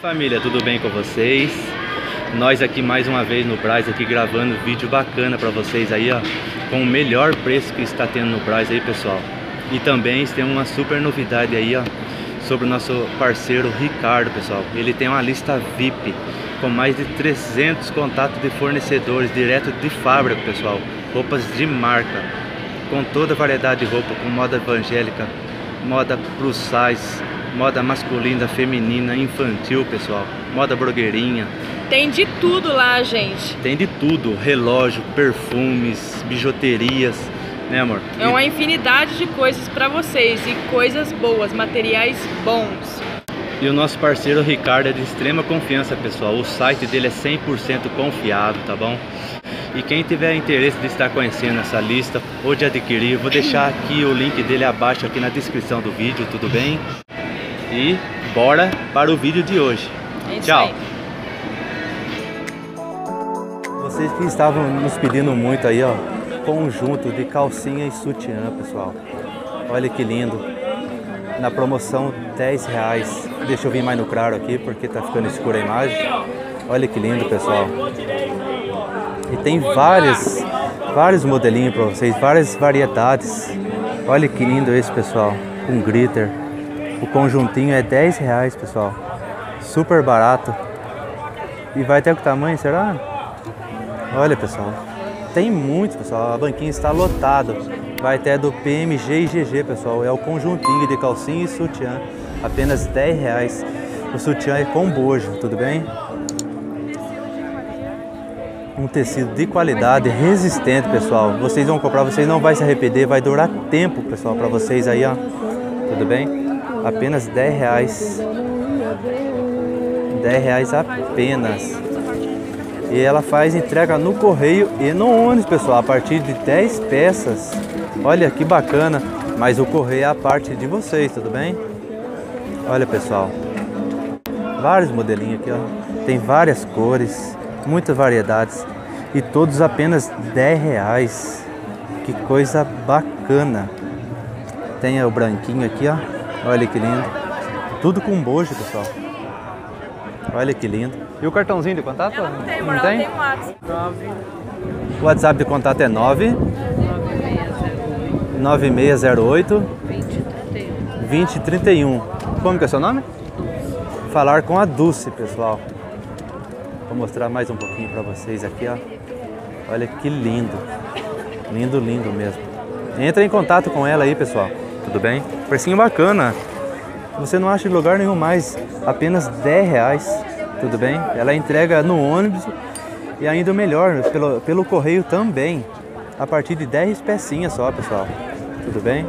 Família, tudo bem com vocês? Nós aqui mais uma vez no Braz, aqui gravando vídeo bacana para vocês aí, ó Com o melhor preço que está tendo no Braz aí, pessoal. E também tem uma super novidade aí, ó Sobre o nosso parceiro Ricardo, pessoal. Ele tem uma lista VIP com mais de 300 contatos de fornecedores direto de fábrica, pessoal. Roupas de marca Com toda a variedade de roupa, com moda evangélica Moda plus size moda masculina, feminina, infantil, pessoal, moda blogueirinha. Tem de tudo lá, gente. Tem de tudo, relógio, perfumes, bijuterias, né, amor? É uma infinidade de coisas para vocês e coisas boas, materiais bons. E o nosso parceiro Ricardo é de extrema confiança, pessoal. O site dele é 100% confiável, tá bom? E quem tiver interesse de estar conhecendo essa lista ou de adquirir, vou deixar aqui o link dele abaixo aqui na descrição do vídeo, tudo bem? E bora para o vídeo de hoje. É Tchau! aí. Vocês que estavam nos pedindo muito aí, ó, conjunto de calcinha e sutiã, pessoal. Olha que lindo. Na promoção 10 reais. Deixa eu vir mais no claro aqui porque tá ficando escura a imagem. Olha que lindo, pessoal. E tem vários, vários modelinhos para vocês, várias variedades. Olha que lindo esse, pessoal. Com glitter. O conjuntinho é 10 reais, pessoal. Super barato. E vai até com tamanho, será? Olha, pessoal. Tem muitos, pessoal. A banquinha está lotada. Vai até do PMG e GG, pessoal. É o conjuntinho de calcinha e sutiã. Apenas 10 reais. O sutiã é com bojo, tudo bem? Um tecido de qualidade, resistente, pessoal. Vocês vão comprar, vocês não vão se arrepender. Vai durar tempo, pessoal, para vocês aí, ó. Tudo bem? Apenas 10 reais. 10 reais apenas. E ela faz entrega no correio e no ônibus pessoal a partir de 10 peças. Olha que bacana. Mas o correio é a parte de vocês tudo bem? Olha pessoal. Vários modelinhos aqui ó. Tem várias cores muitas variedades. E todos apenas 10 reais. Que coisa bacana. Tem o branquinho aqui ó Olha que lindo. Tudo com bojo, pessoal. Olha que lindo. E o cartãozinho de contato? Eu não tenho, não tem? tem WhatsApp. O WhatsApp de contato é 9 9608 2031. Como que é seu nome? Falar com a Dulce, pessoal. Vou mostrar mais um pouquinho para vocês aqui, ó. Olha que lindo. Lindo, lindo mesmo. Entra em contato com ela aí, pessoal tudo bem? Precinho bacana. Você não acha em lugar nenhum mais, apenas 10 reais, tudo bem? Ela entrega no ônibus e ainda melhor, pelo, pelo correio também, a partir de 10 pecinhas só, pessoal. Tudo bem?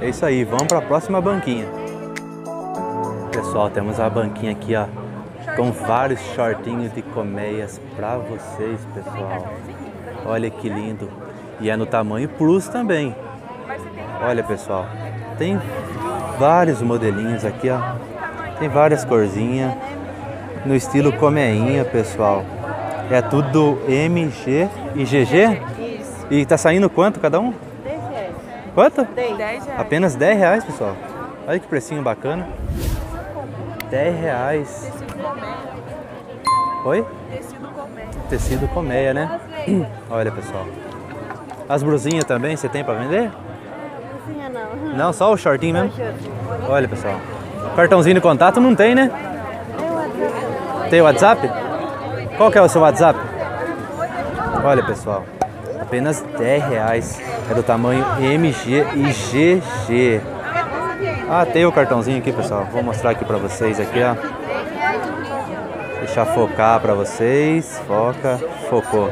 É isso aí, vamos para a próxima banquinha. Pessoal, temos a banquinha aqui, ó, com vários shortinhos de colmeias para vocês, pessoal. Olha que lindo. E é no tamanho plus também. Olha pessoal, tem vários modelinhos aqui, ó. Tem várias corzinhas no estilo comeinha, pessoal. É tudo MG e GG? Isso. E tá saindo quanto cada um? 10 reais. Quanto? 10 reais. Apenas 10 reais, pessoal. Olha que precinho bacana. 10 reais. Tecido colmeia. Oi? Tecido colmeia. Tecido colmeia, né? Olha, pessoal. As brusinhas também você tem para vender? Não. Só o shortinho mesmo? Olha, pessoal. Cartãozinho de contato não tem, né? Tem WhatsApp? Qual que é o seu WhatsApp? Olha, pessoal. Apenas 10 reais. É do tamanho MG e GG. Ah, tem o cartãozinho aqui, pessoal. Vou mostrar aqui pra vocês aqui, ó. Deixar focar pra vocês. Foca, focou.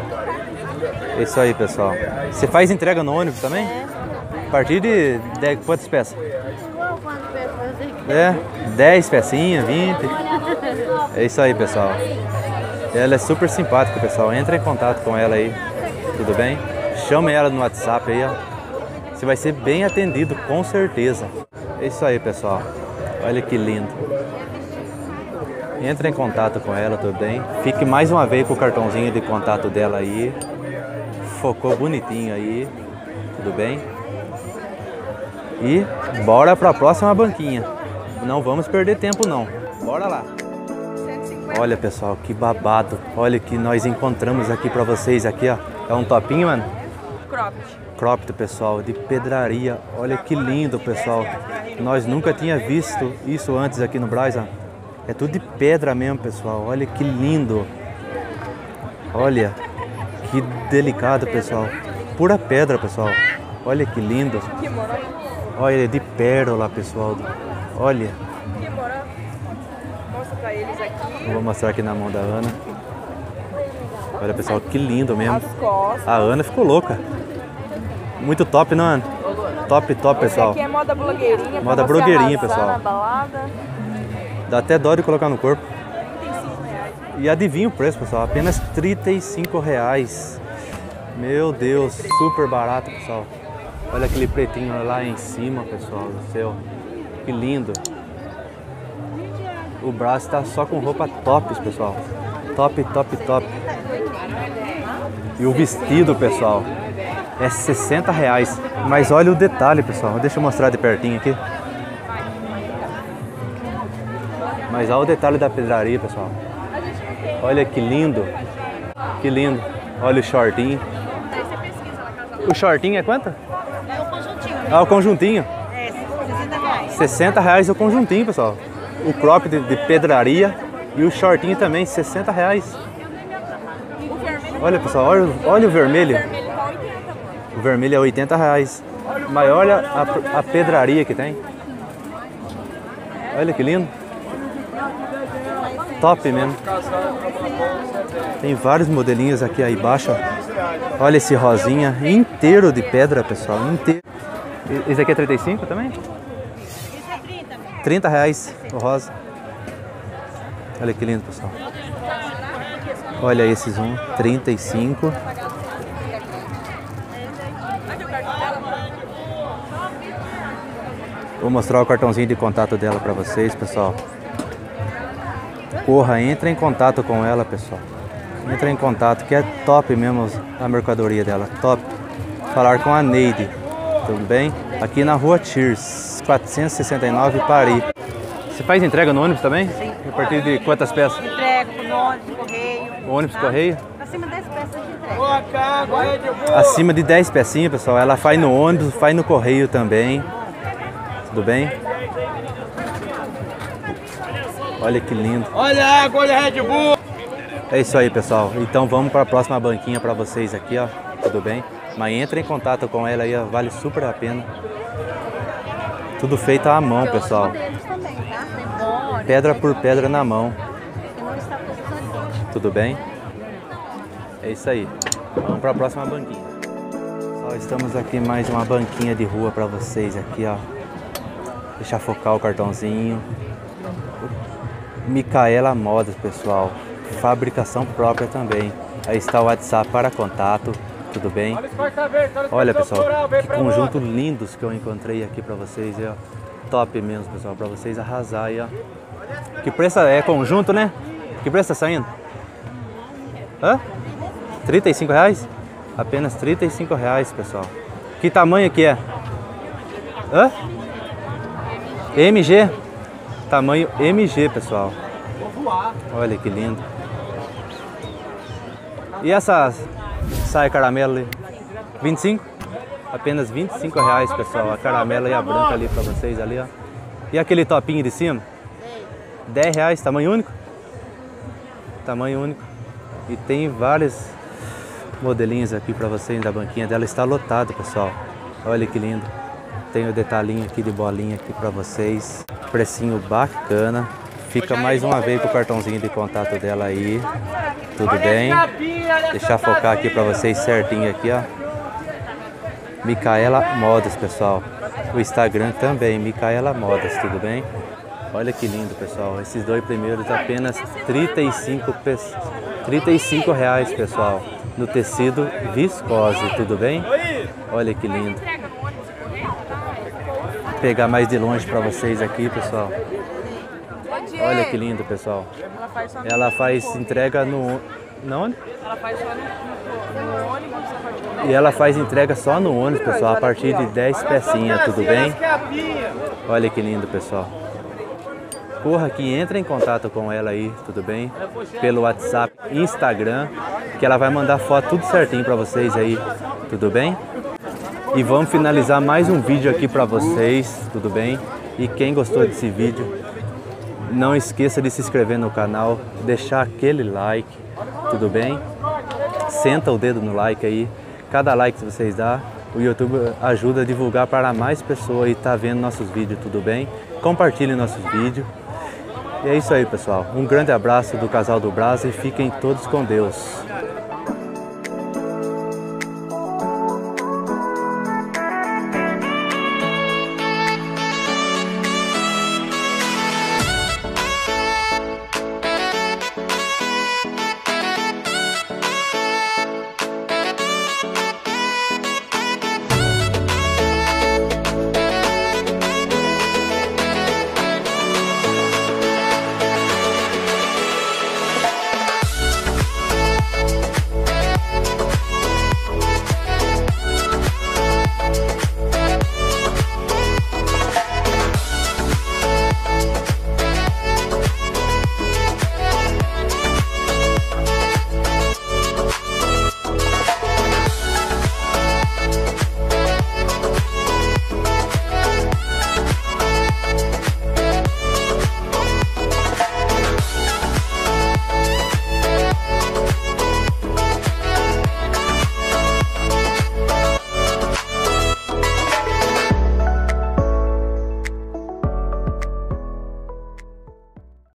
É isso aí, pessoal. Você faz entrega no ônibus também? A partir de 10, quantas peças? É, 10 pecinhas, 20. É isso aí, pessoal. Ela é super simpática, pessoal. Entra em contato com ela aí. Tudo bem? Chame ela no WhatsApp aí, ó. Você vai ser bem atendido, com certeza. É isso aí, pessoal. Olha que lindo. Entra em contato com ela, tudo bem? Fique mais uma vez com o cartãozinho de contato dela aí. Focou bonitinho aí. Tudo bem? E bora para a próxima banquinha. não vamos perder tempo não. Bora lá. 150. Olha, pessoal, que babado. Olha o que nós encontramos aqui pra vocês aqui, ó. É um topinho, mano? Cropped. Cropped, pessoal, de pedraria. Olha que lindo, pessoal. Nós nunca tinha visto isso antes aqui no Braz, ó. É tudo de pedra mesmo, pessoal. Olha que lindo. Olha, que delicado, pessoal. Pura pedra, pessoal. Olha que lindo. Olha, de pérola, pessoal. Olha, Que moral. Mostra pra eles aqui. eu vou mostrar aqui na mão da Ana. Olha, pessoal, que lindo mesmo. As costas. A Ana ficou louca. Muito top, não, Ana? Top, top, pessoal. Esse aqui é moda blogueirinha. Moda blogueirinha, pessoal. Dá até dó de colocar no corpo. E adivinha o preço, pessoal? Apenas 35 reais. Meu Deus, super barato, pessoal. Olha aquele pretinho lá em cima, pessoal do céu. Que lindo. O braço está só com roupa tops, pessoal. Top, top, top. E o vestido, pessoal, é 60 reais. Mas olha o detalhe, pessoal. Deixa eu mostrar de pertinho aqui. Mas olha o detalhe da pedraria, pessoal. Olha que lindo. Que lindo. Olha o shortinho. O shortinho é quanto? É o conjuntinho. Ah, o conjuntinho. É, 60 reais. 60 reais o conjuntinho, pessoal. O crop de, de pedraria e o shortinho também, 60 reais. Olha, pessoal, olha, olha o vermelho. O vermelho é 80 reais. Mas olha a, a pedraria que tem. Olha que lindo. Top mesmo. Tem vários modelinhos aqui aí embaixo. Olha esse rosinha inteiro de pedra, pessoal. Inteiro. Esse aqui é 35 também? Isso é 30. 30 reais o rosa. Olha que lindo, pessoal. Olha esses um, 35. Vou mostrar o cartãozinho de contato dela para vocês, pessoal. Corra, entra em contato com ela, pessoal. Entra em contato, que é top mesmo a mercadoria dela, top. Falar com a Neide, tudo bem? Aqui na rua Cheers, 469 Paris. Você faz entrega no ônibus também? Sim. A partir de quantas peças? Entrego com ônibus, correio. O ônibus correio? Acima 10 peças de entrega. Acima de 10 pecinhas, pessoal. Ela faz no ônibus, faz no correio também. Tudo bem? Olha que lindo. Olha a água, olha a Red Bull. É isso aí, pessoal. Então vamos para a próxima banquinha para vocês aqui, ó. Tudo bem? Mas entre em contato com ela aí, vale super a pena. Tudo feito à mão, pessoal. Tá? Pedra por pedra na mão. Tudo bem? É isso aí. Vamos para a próxima banquinha. Pessoal, estamos aqui mais uma banquinha de rua para vocês aqui, ó. Deixa focar o cartãozinho. Micaela Modas, pessoal. Fabricação própria também. Aí está o WhatsApp para contato. Tudo bem? Olha, pessoal, que conjunto lindos que eu encontrei aqui para vocês, ó. Top mesmo, pessoal, para vocês arrasar aí, ó. Que preço é conjunto, né? Que preço tá saindo? Hã? 35 reais? Apenas 35 reais, pessoal. Que tamanho que é? Hã? MG? Tamanho MG, pessoal. Olha que lindo. E essa saia caramelo ali? 25? Apenas 25 reais, pessoal. A caramela e a branca ali pra vocês ali, ó. E aquele topinho de cima? 10 reais, tamanho único? Tamanho único. E tem vários modelinhos aqui pra vocês da banquinha dela. Está lotado, pessoal. Olha que lindo. Tem o detalhinho aqui de bolinha aqui pra vocês. Precinho bacana. Fica mais uma vez com o cartãozinho de contato dela aí. Tudo bem? Deixar focar aqui pra vocês certinho aqui, ó. Micaela Modas, pessoal. O Instagram também, Micaela Modas, tudo bem? Olha que lindo, pessoal. Esses dois primeiros apenas 35, pe... 35 reais, pessoal. No tecido viscose, tudo bem? Olha que lindo. Vou pegar mais de longe para vocês aqui, pessoal. Olha que lindo, pessoal. Ela faz no, Ela faz entrega no... Não? ela faz só no, no ônibus, partir do E ela faz entrega só no ônibus, pessoal, a partir de 10 pecinhas, tudo bem? Olha que lindo, pessoal. corra aqui, entre em contato com ela aí, tudo bem? Pelo WhatsApp, Instagram, que ela vai mandar foto tudo certinho para vocês aí, tudo bem? E vamos finalizar mais um vídeo aqui para vocês, tudo bem? E quem gostou desse vídeo, não esqueça de se inscrever no canal, deixar aquele like, tudo bem? Senta o dedo no like aí. Cada like que vocês dão, o YouTube ajuda a divulgar para mais pessoas e tá vendo nossos vídeos, tudo bem? Compartilhe nossos vídeos. E é isso aí, pessoal. Um grande abraço do casal do Brasa e fiquem todos com Deus.